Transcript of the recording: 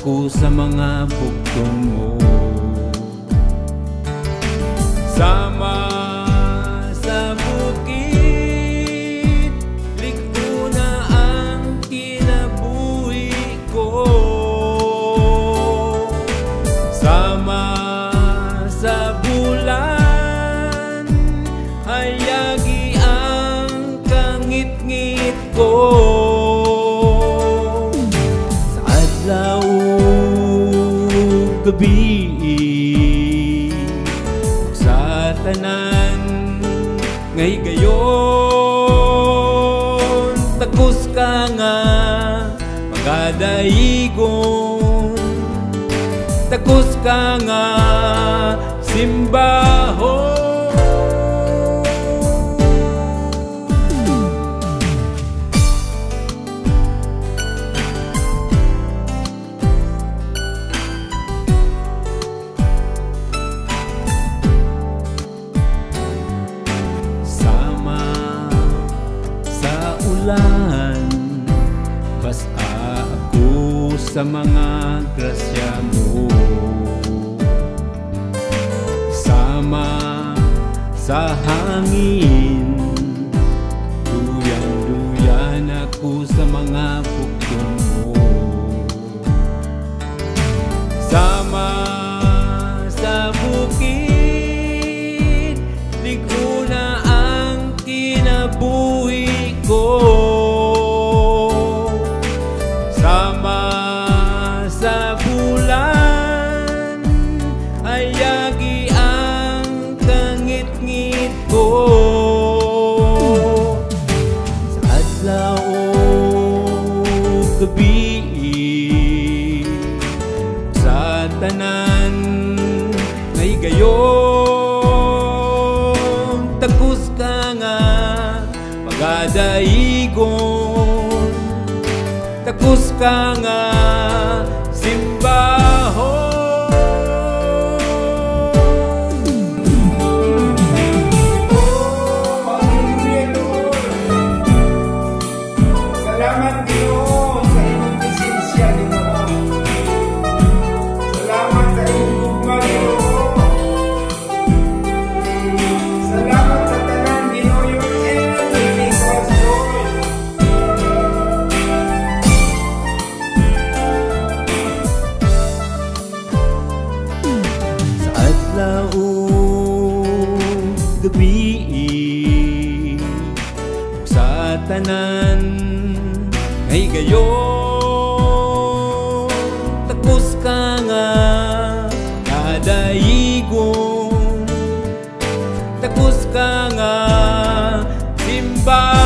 ako sa mga bugtong mo. Sama sa bukid Likto na ang kinabuhi ko. Sama sa bulan Hayagi ang kangit-ngit ko gabi. Sa tanan ngay gayon. Takus ka nga magadaigon takus ka nga simbahon sa ulan Basta ako sa mga grasya mo Sama sa hangin sa tanan ngay gayon takus ka nga pagadaigon takus ka nga gabi sa tanan ay gayo tapos ka nga kadaigo tapos ka nga simbahan